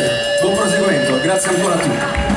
grazie, buon proseguimento, grazie ancora a tutti.